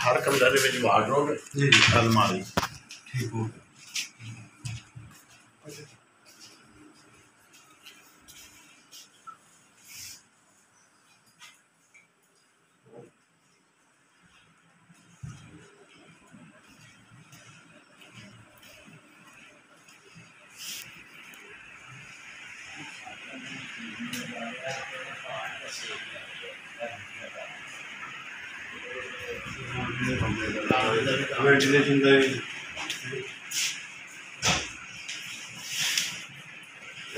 हर कमरे वार्डरोब अलमारी। ठीक हो गया। 보시죠. 왜 지내준다.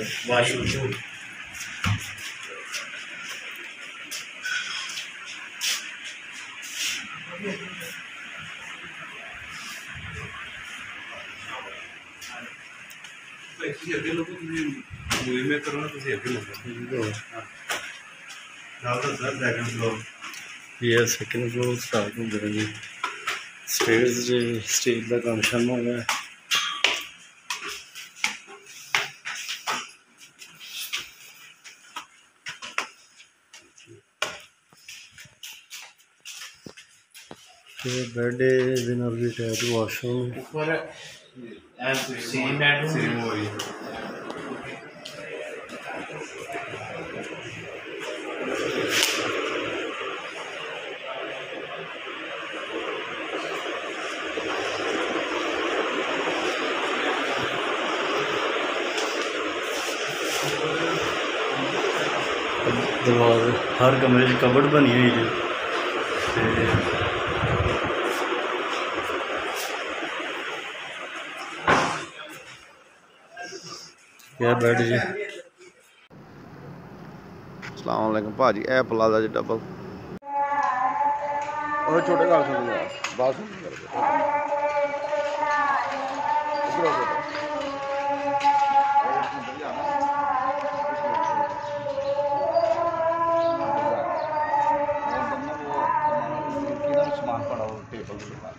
ਦਾ ਵੀ ਵਾਸ਼ਰੂਮ ਤੁਸੀਂ ਅੱਗੇ ਲੋਕੋ ਤੁਸੀਂ ਮੂਵੀ ਮੇਕ ਕਰੋ ਨਾ ਤੁਸੀਂ ਅੱਗੇ ਲੋਕੋ ਨਾਲ ਤਾਂ ਸਰ ਡਰੈਗਨ ਫਲੋਰ ਇਹ ਸੈਕਿੰਡ ਫਲੋਰ ਸਟਾਰਟ ਹੋ ਗਿਆ ਜੀ ਸਟੇਜ ਜੇ ਸਟੇਜ ਦਾ ਕੰਮ ਸ਼ੁਰੂ ਹੋ ਗਿਆ ये बेड विनर की टैच वॉशरूम ऊपर सेम बेडरूम सेम हो रही दरवाजे हर कमरे च कबड़ बनी हुई है। ਹੋਈ ਜੀ ਤੇ ਇਹ ਬੈੱਡ ਜੀ ਅਸਲਾਮ ਵਾਲੇਕੁਮ ਭਾਜੀ ਇਹ ਪਲਾਜ਼ਾ ਜੀ ਡਬਲ ਉਹ ਛੋਟੇ ਘਰ ਸੁਣ ਲਿਆ ਬਾਤ ਸੁਣ सामान पड़ा हो टेबल के पास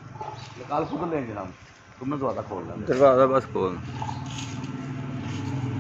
निकाल खुद लेंगे हम तुम्हें ज्यादा खोल लेंगे ਦਰਵਾਜ਼ਾ ਬਸ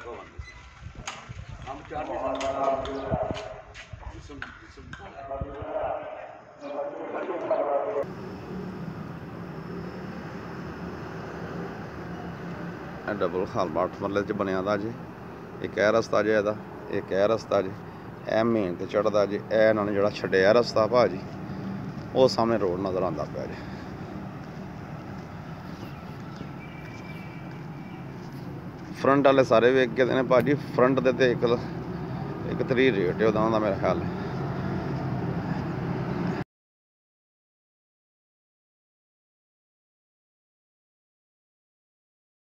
ਲੈਂਦੇ ਫਿਰ ਉਹਦਾ कुंडा लगा हुआ हम चार ਇਹ ਡਬਲ ਖਾਲਮਾਟ ਮਰਲੇ ਚ ਬਣਿਆ ਦਾ ਜੀ ਇੱਕ ਇਹ ਰਸਤਾ ਜੇ ਇਹਦਾ ਇੱਕ ਇਹ ਰਸਤਾ ਜੀ ਇਹ ਮੇਨ ਤੇ ਚੜਦਾ ਜੀ ਇਹ ਇਹਨਾਂ ਨੇ ਜਿਹੜਾ ਛੱਡਿਆ ਰਸਤਾ ਭਾਜੀ ਉਹ ਸਾਹਮਣੇ ਰੋਡ ਨਜ਼ਰ ਆਉਂਦਾ ਪਿਆ ਜੀ ਫਰੰਟ ਵਾਲੇ ਸਾਰੇ ਵੇਖ ਕੇ ਤੇ ਨੇ ਭਾਜੀ ਫਰੰਟ ਦੇ ਤੇ ਇੱਕ ਇੱਕ ਤਰੀ ਰੇਟ ਹੈ ਉਹਦਾ ਦਾ ਮੇਰਾ ਖਿਆਲ ਹੈ।